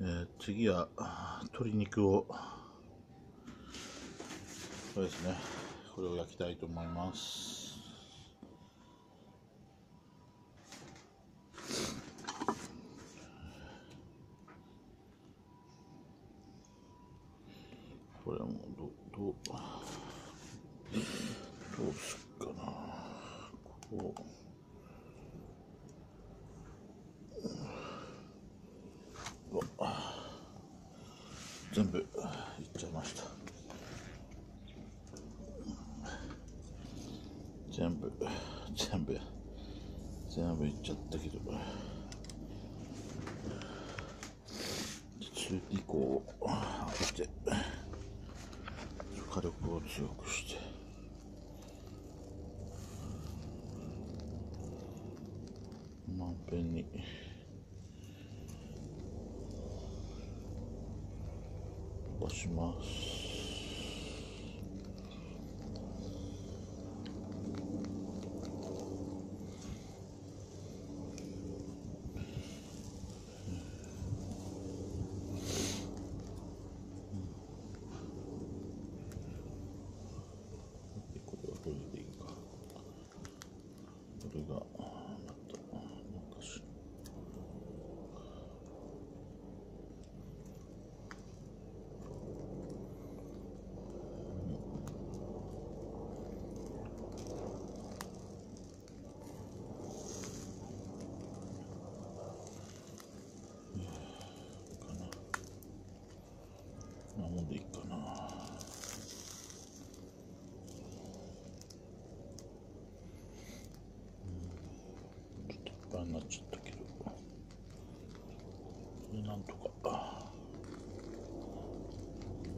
えー次は鶏肉をこれですね。これを焼きたいと思いますこれはもうどどうどうすっかなこううわ全部いっちゃいました。全部全部全部いっちゃったけど。中以降を開けて。火力を強くしてまんべんに伸ばしますこれはこれでいいかこれがまたなんかしかななもんでいいかなちょっぱいになっちゃったけどこれなんとか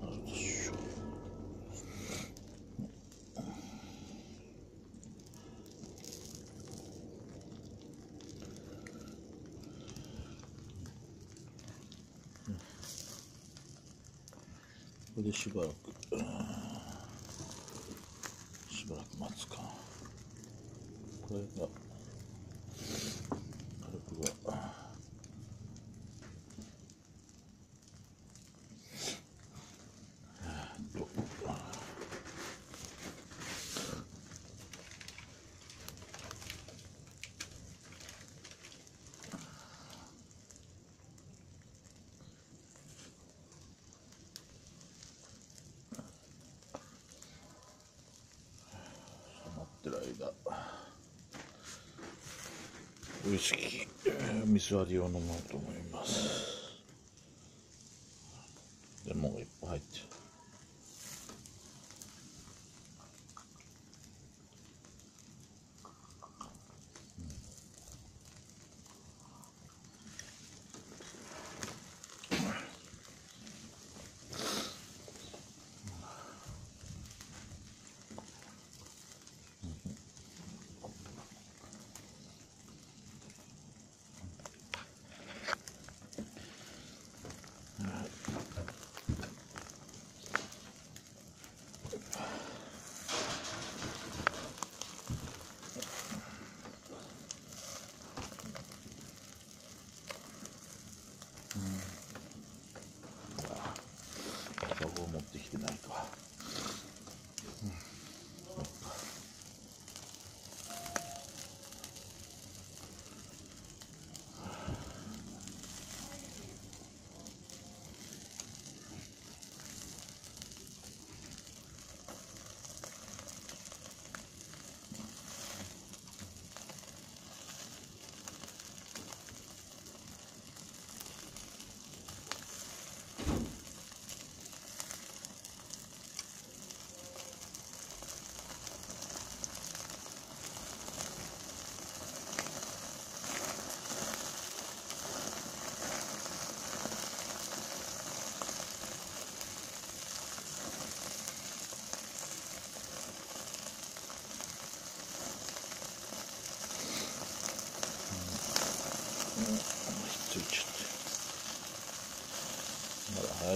なるでしょうこれでしばらくしばらく待つか。これが軽くがえーってる間。ウイスキー。水割りを飲もうと思います。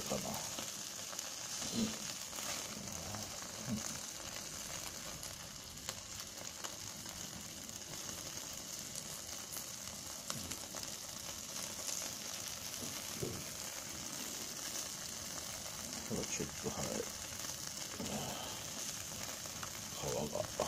ないかな。皮が皮があ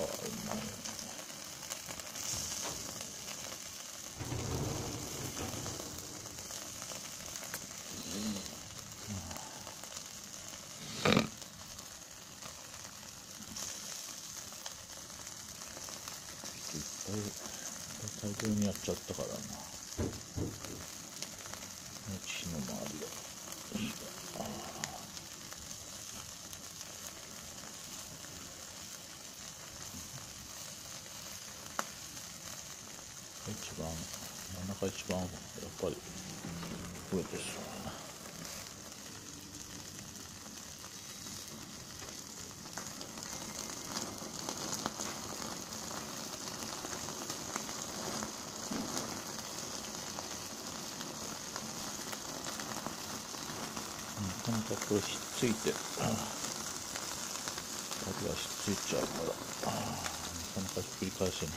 あうまい大量にやっちゃったからな。血の周りをあ一番真ん中一番やっぱり増えてそうだななかなかこれひっついて。あとはひっついちゃうから。なかなかひっくり返せない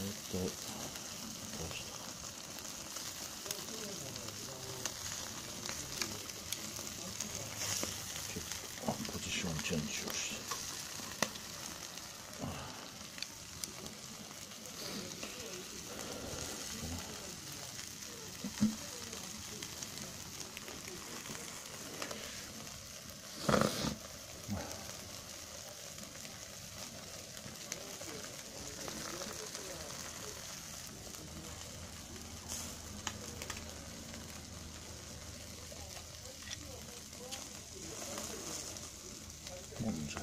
えっとどうしたかちょっとポジ Mundze.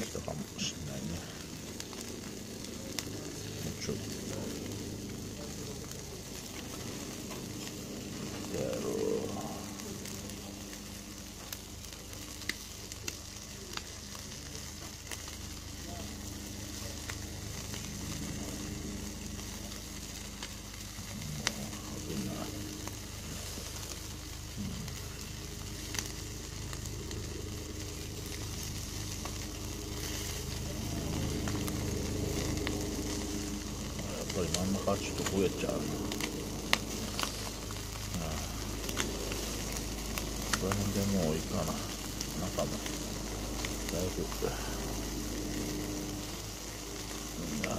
できたかもしれないね。ちょっとろう危ないやっぱり真ん中はちょっと増えちゃうな。ああこの辺でもういいかな。中も。だいぶ。うんああ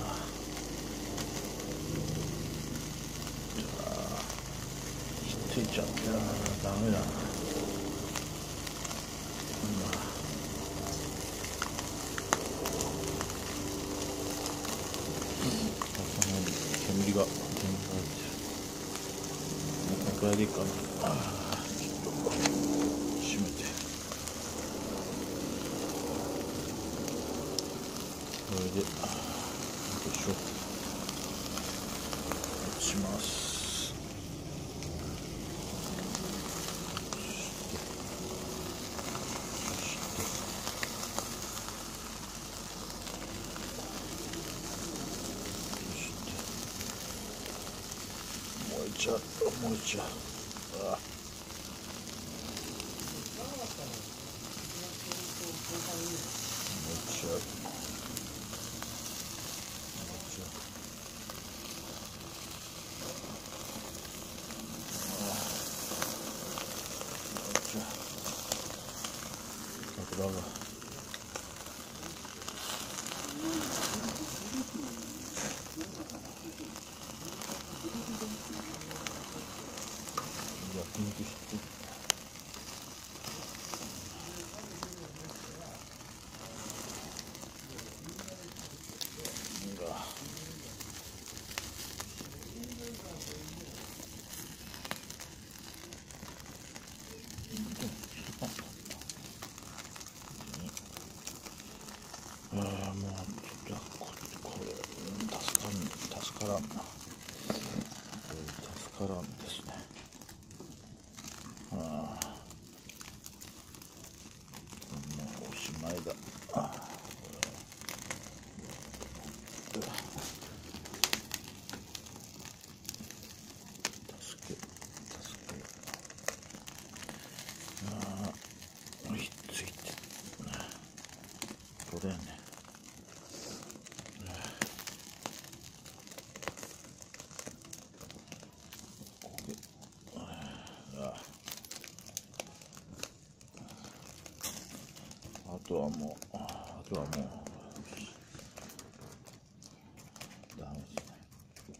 じゃあひっついちゃってな。ダメだな。うんが。煙が入ってるもうこのくらいでいいかなあーちょっと閉めてこれであーよいしょ落ちますそしてそして燃えちゃう燃えちゃうあ燃えちゃう燃えちゃう燃えちゃう桜がもうじゃあここれ助かん助からんな助からんですね。ああもうおしまいだ。ああこれ助け助け。ああひっついてこれねこれああとはもうあとはもうダメですね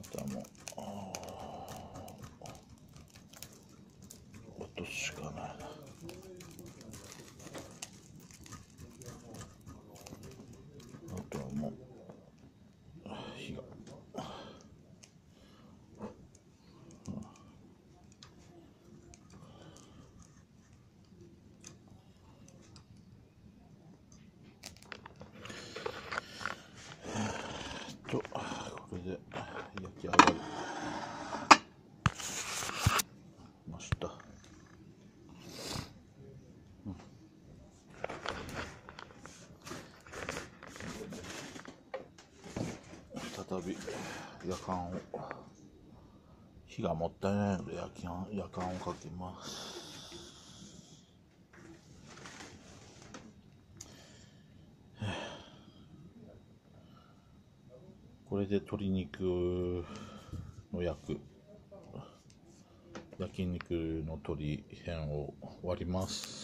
あとはもうあー落とすしかないなあとはもう火がとこれで焼き上がりました。うん。再び夜間を。火がもったいないので夜間夜間をかけます。れで鶏肉の焼く焼肉の鶏編を割ります